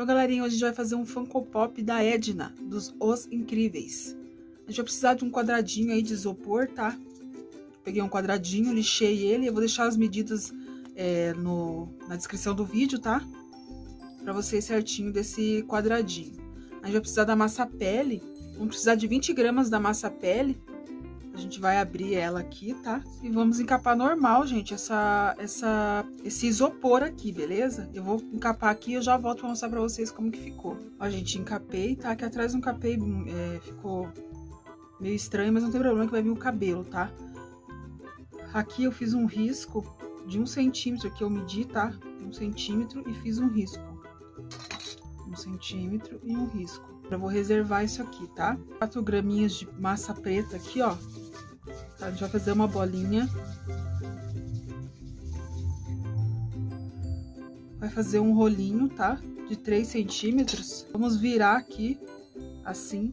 Então, galerinha, hoje a gente vai fazer um Funko Pop da Edna, dos Os Incríveis. A gente vai precisar de um quadradinho aí de isopor, tá? Peguei um quadradinho, lixei ele. Eu vou deixar as medidas é, no, na descrição do vídeo, tá? Pra vocês certinho desse quadradinho. A gente vai precisar da massa pele. Vamos precisar de 20 gramas da massa pele. A gente vai abrir ela aqui, tá? E vamos encapar normal, gente, essa, essa, esse isopor aqui, beleza? Eu vou encapar aqui e eu já volto pra mostrar pra vocês como que ficou. Ó, gente, encapei, tá? Aqui atrás não encapei, é, ficou meio estranho, mas não tem problema que vai vir o cabelo, tá? Aqui eu fiz um risco de um centímetro que eu medi, tá? Um centímetro e fiz um risco. Um centímetro e um risco. Eu vou reservar isso aqui, tá? 4 graminhas de massa preta aqui, ó. Tá? A gente vai fazer uma bolinha. Vai fazer um rolinho, tá? De 3 centímetros. Vamos virar aqui, assim.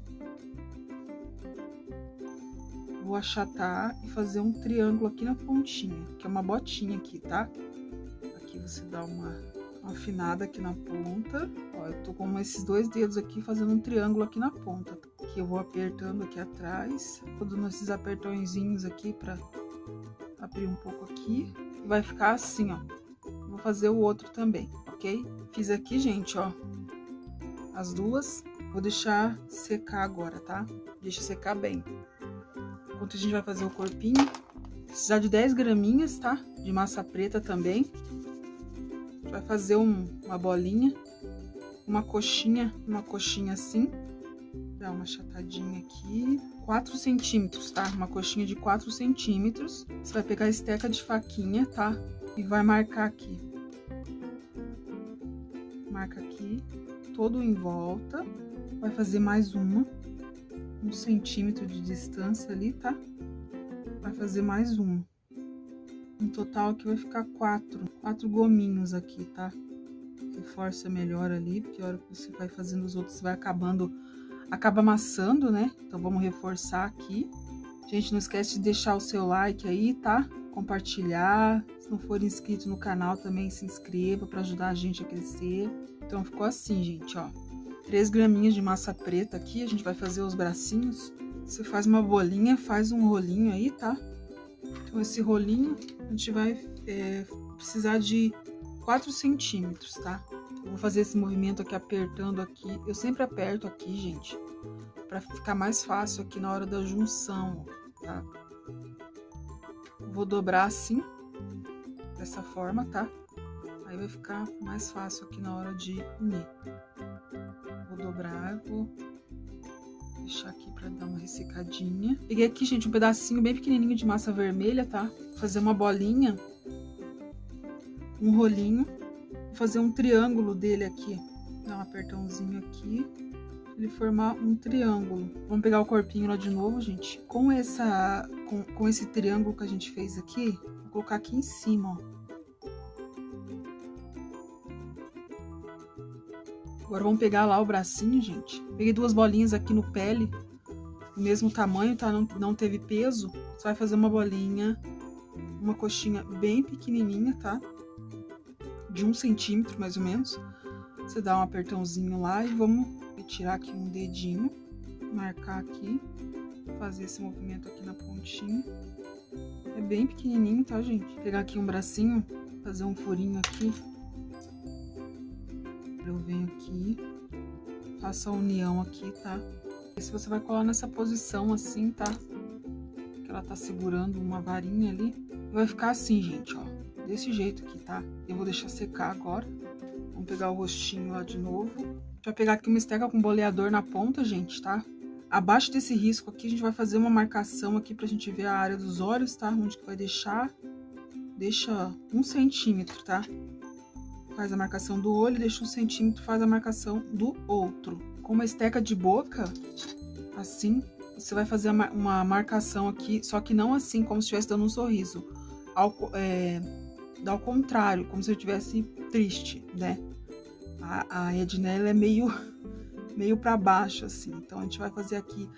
Vou achatar e fazer um triângulo aqui na pontinha, que é uma botinha aqui, tá? Aqui você dá uma, afinada aqui na ponta. Ó, eu tô com esses dois dedos aqui fazendo um triângulo aqui na ponta. Aqui eu vou apertando aqui atrás, vou dando esses apertõezinhos aqui pra abrir um pouco aqui. E vai ficar assim, ó. Vou fazer o outro também, ok? Fiz aqui, gente, ó, as duas. Vou deixar secar agora, tá? Deixa secar bem. Enquanto a gente vai fazer o corpinho, precisar de 10 graminhas, tá? De massa preta também. Vai fazer um, uma bolinha, uma coxinha, uma coxinha assim. Dá uma achatadinha aqui. 4 centímetros, tá? Uma coxinha de 4 centímetros. Você vai pegar a esteca de faquinha, tá? E vai marcar aqui. Marca aqui, todo em volta. Vai fazer mais uma um centímetro de distância ali, tá? Vai fazer mais uma. No total aqui vai ficar quatro, quatro gominhos aqui, tá? Reforça melhor ali, porque a hora que você vai fazendo os outros vai acabando, acaba amassando, né? Então vamos reforçar aqui. Gente, não esquece de deixar o seu like aí, tá? Compartilhar. Se não for inscrito no canal, também se inscreva para ajudar a gente a crescer. Então ficou assim, gente, ó. 3 graminhas de massa preta aqui, a gente vai fazer os bracinhos. Você faz uma bolinha, faz um rolinho aí, tá? Então, esse rolinho, a gente vai é, precisar de 4 centímetros, tá? Eu vou fazer esse movimento aqui apertando aqui. Eu sempre aperto aqui, gente, pra ficar mais fácil aqui na hora da junção, tá? Vou dobrar assim, dessa forma, tá? Aí vai ficar mais fácil aqui na hora de unir vou dobrar, vou deixar aqui pra dar uma ressecadinha. Peguei aqui, gente, um pedacinho bem pequenininho de massa vermelha, tá? Vou fazer uma bolinha, um rolinho, vou fazer um triângulo dele aqui. Dar um apertãozinho aqui, ele formar um triângulo. Vamos pegar o corpinho lá de novo, gente. Com, essa, com, com esse triângulo que a gente fez aqui, vou colocar aqui em cima, ó. Agora vamos pegar lá o bracinho, gente. Peguei duas bolinhas aqui no pele, do mesmo tamanho, tá? Não, não teve peso. Você vai fazer uma bolinha, uma coxinha bem pequenininha, tá? De um centímetro, mais ou menos. Você dá um apertãozinho lá e vamos retirar aqui um dedinho, marcar aqui, fazer esse movimento aqui na pontinha. É bem pequenininho, tá, gente? Pegar aqui um bracinho, fazer um furinho aqui eu venho aqui, faço a união aqui, tá? E se você vai colar nessa posição assim, tá? Que ela tá segurando uma varinha ali. Vai ficar assim, gente, ó. Desse jeito aqui, tá? Eu vou deixar secar agora. Vamos pegar o rostinho lá de novo. Vai pegar aqui uma esteca com boleador na ponta, gente, tá? Abaixo desse risco aqui, a gente vai fazer uma marcação aqui pra gente ver a área dos olhos, tá? Onde que vai deixar. Deixa um centímetro, tá? Faz a marcação do olho, deixa um centímetro, faz a marcação do outro. Com uma esteca de boca, assim, você vai fazer uma marcação aqui, só que não assim, como se estivesse dando um sorriso. Ao, é, ao contrário, como se eu estivesse triste, né? A, a Edna, é meio, meio para baixo, assim. Então, a gente vai fazer aqui,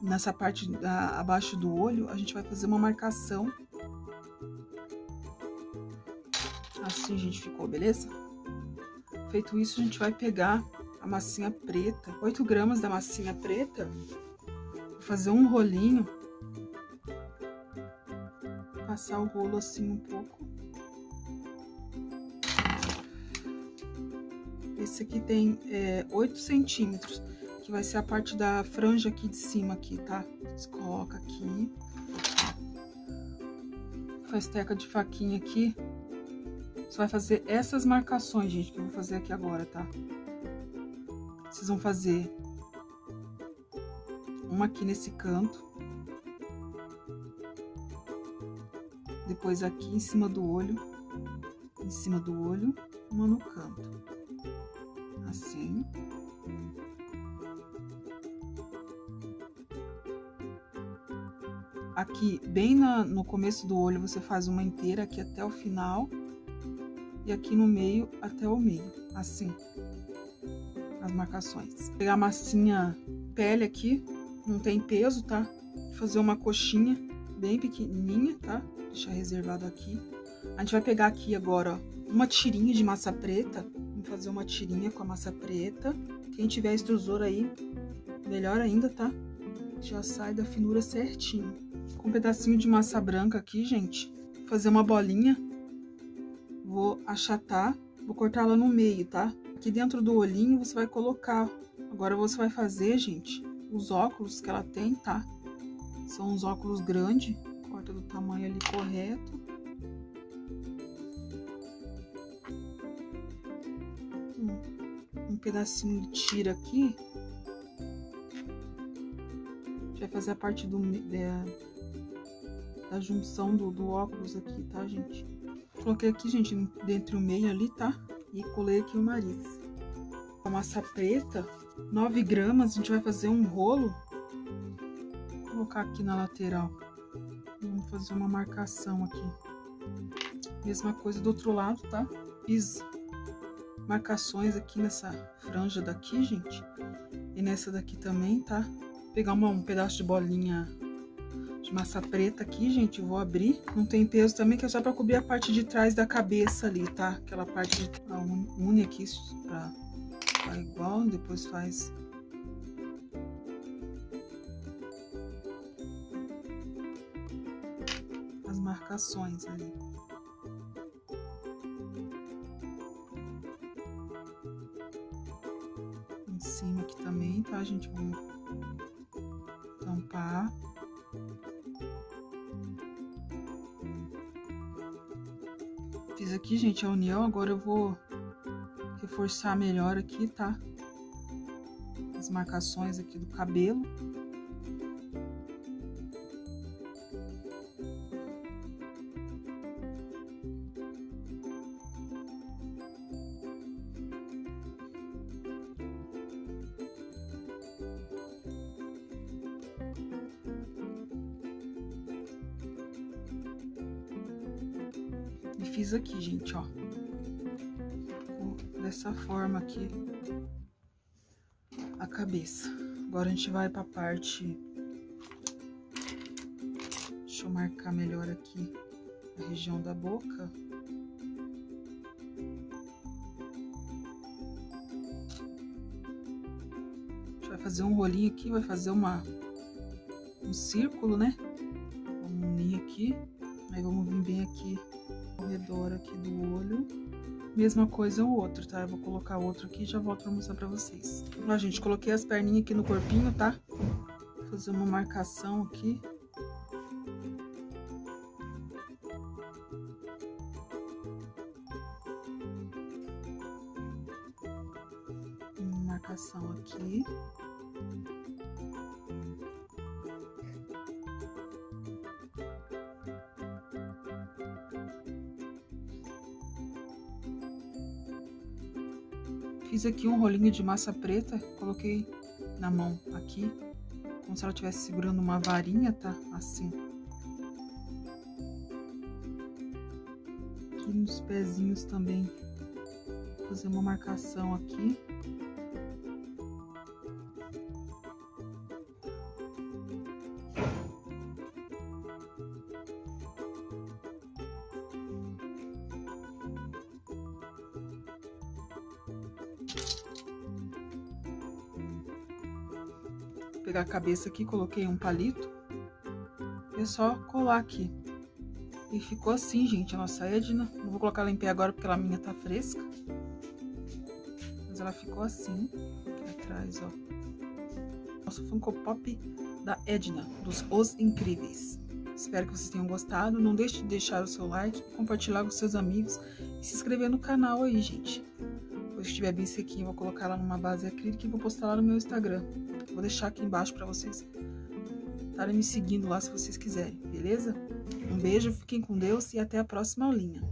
nessa parte da, abaixo do olho, a gente vai fazer uma marcação Assim, gente, ficou, beleza? feito isso, a gente vai pegar a massinha preta, 8 gramas da massinha preta, fazer um rolinho, passar o rolo assim um pouco. Esse aqui tem é, 8 centímetros, que vai ser a parte da franja aqui de cima aqui, tá? Você coloca aqui. Faz teca de faquinha aqui. Você vai fazer essas marcações, gente, que eu vou fazer aqui agora, tá? Vocês vão fazer uma aqui nesse canto. Depois aqui em cima do olho, em cima do olho, uma no canto. Assim. Aqui, bem na, no começo do olho, você faz uma inteira aqui até o final. E aqui no meio, até o meio, assim. As marcações. Pegar a massinha pele aqui, não tem peso, tá? Fazer uma coxinha bem pequenininha, tá? Deixar reservado aqui. A gente vai pegar aqui agora, ó, uma tirinha de massa preta. Vamos fazer uma tirinha com a massa preta. Quem tiver extrusor aí, melhor ainda, tá? Já sai da finura certinho. Com um pedacinho de massa branca aqui, gente. Fazer uma bolinha. Vou achatar, vou cortar ela no meio, tá? Aqui dentro do olhinho você vai colocar. Agora você vai fazer, gente, os óculos que ela tem, tá? São uns óculos grandes, corta do tamanho ali correto. Um, pedacinho de tira aqui. A gente vai fazer a parte do, da, da junção do, do óculos aqui, tá, gente? Coloquei aqui, gente, dentro o meio ali, tá? E colei aqui o nariz. A massa preta 9 gramas, a gente vai fazer um rolo. Vou colocar aqui na lateral. Vamos fazer uma marcação aqui. Mesma coisa do outro lado, tá? Fiz marcações aqui nessa franja daqui, gente. E nessa daqui também, tá? Vou pegar uma, um pedaço de bolinha de massa preta aqui, gente. Vou abrir. Não tem peso também, que é só pra cobrir a parte de trás da cabeça ali, tá? Aquela parte de... une aqui pra ficar igual, depois faz as marcações ali. Em cima aqui também, tá, gente? Vamos aqui, gente, a união, agora eu vou reforçar melhor aqui, tá? As marcações aqui do cabelo. Fiz aqui, gente, ó dessa forma aqui a cabeça. Agora a gente vai pra parte... Deixa eu marcar melhor aqui a região da boca. A gente vai fazer um rolinho aqui, vai fazer uma um círculo, né? Vamos unir aqui. Aí vamos vir bem aqui ao redor aqui do olho. Mesma coisa o outro, tá? Eu vou colocar outro aqui e já volto pra mostrar pra vocês. Ó, gente, coloquei as perninhas aqui no corpinho, tá? Vou fazer uma marcação aqui. Uma marcação aqui. Fiz aqui um rolinho de massa preta, coloquei na mão aqui, como se ela estivesse segurando uma varinha, tá? Assim. Aqui nos pezinhos também, fazer uma marcação aqui. Pegar a cabeça aqui, coloquei um palito. E é só colar aqui. E ficou assim, gente, a nossa Edna. Não vou colocar ela em pé agora porque a minha tá fresca. Mas ela ficou assim, aqui atrás, ó. Nosso Funko Pop da Edna, dos Os Incríveis. Espero que vocês tenham gostado. Não deixe de deixar o seu like, compartilhar com seus amigos e se inscrever no canal aí, gente. Que estiver bem sequinho, vou colocar ela numa base acrílica e vou postar lá no meu Instagram. Vou deixar aqui embaixo para vocês estarem me seguindo lá se vocês quiserem, beleza? Um beijo, fiquem com Deus e até a próxima aulinha.